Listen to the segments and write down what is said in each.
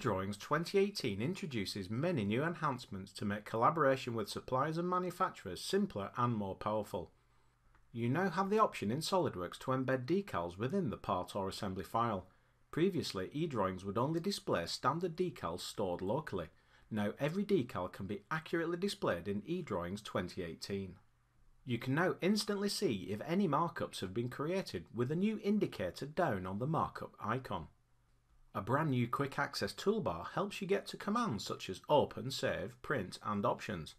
eDrawings 2018 introduces many new enhancements to make collaboration with suppliers and manufacturers simpler and more powerful. You now have the option in SOLIDWORKS to embed decals within the part or assembly file. Previously, eDrawings would only display standard decals stored locally. Now every decal can be accurately displayed in eDrawings 2018. You can now instantly see if any markups have been created with a new indicator down on the markup icon. A brand new quick access toolbar helps you get to commands such as open, save, print and options.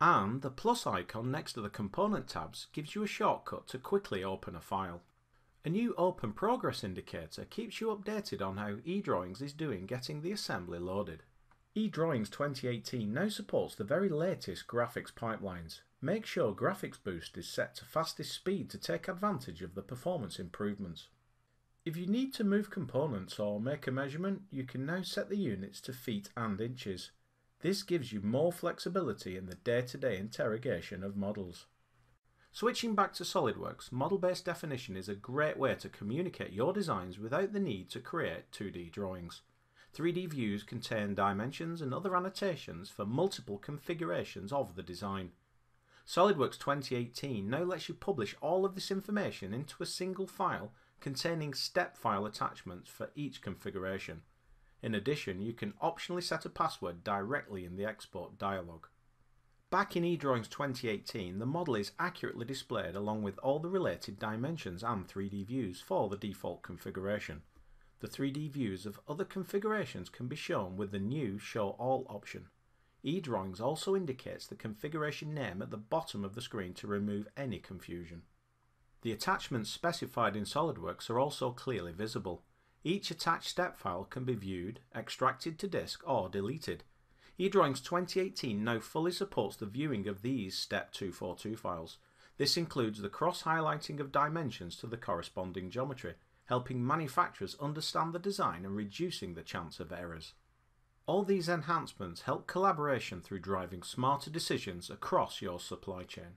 And the plus icon next to the component tabs gives you a shortcut to quickly open a file. A new open progress indicator keeps you updated on how eDrawings is doing getting the assembly loaded. eDrawings 2018 now supports the very latest graphics pipelines. Make sure Graphics Boost is set to fastest speed to take advantage of the performance improvements. If you need to move components or make a measurement, you can now set the units to feet and inches. This gives you more flexibility in the day-to-day -day interrogation of models. Switching back to SOLIDWORKS, model-based definition is a great way to communicate your designs without the need to create 2D drawings. 3D views contain dimensions and other annotations for multiple configurations of the design. SOLIDWORKS 2018 now lets you publish all of this information into a single file containing step file attachments for each configuration. In addition, you can optionally set a password directly in the export dialog. Back in eDrawings 2018, the model is accurately displayed along with all the related dimensions and 3D views for the default configuration. The 3D views of other configurations can be shown with the new Show All option. eDrawings also indicates the configuration name at the bottom of the screen to remove any confusion. The attachments specified in SOLIDWORKS are also clearly visible. Each attached step file can be viewed, extracted to disk or deleted. eDrawings 2018 now fully supports the viewing of these Step 242 files. This includes the cross-highlighting of dimensions to the corresponding geometry, helping manufacturers understand the design and reducing the chance of errors. All these enhancements help collaboration through driving smarter decisions across your supply chain.